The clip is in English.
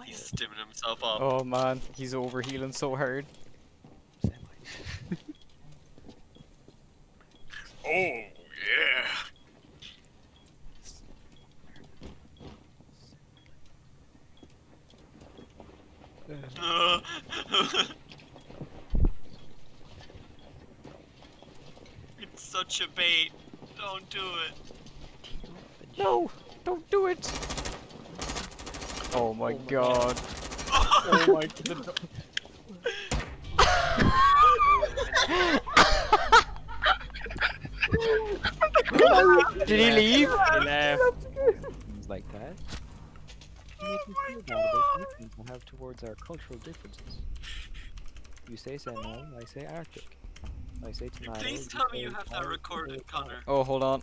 quiet. He's stimming himself up. Oh man, he's overhealing so hard. Semi. Oh, yeah. Uh, it's such a bait. Don't do it. No, don't do it. Oh my oh my god. oh my god. Did he leave? He left. Things like that. Make me feel bad I have towards our cultural differences. You say Sentinel, I say Arctic. I say tomato. Please tell me you have that tomato, recorded, say Conor. Oh, hold on.